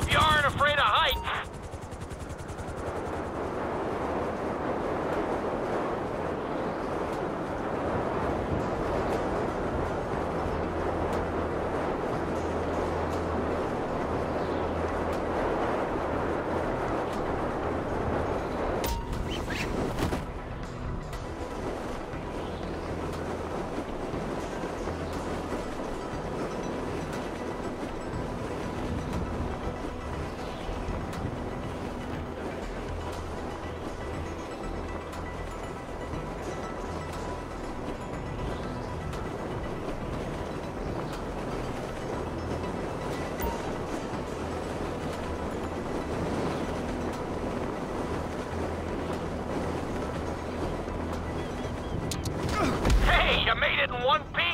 of your in one piece.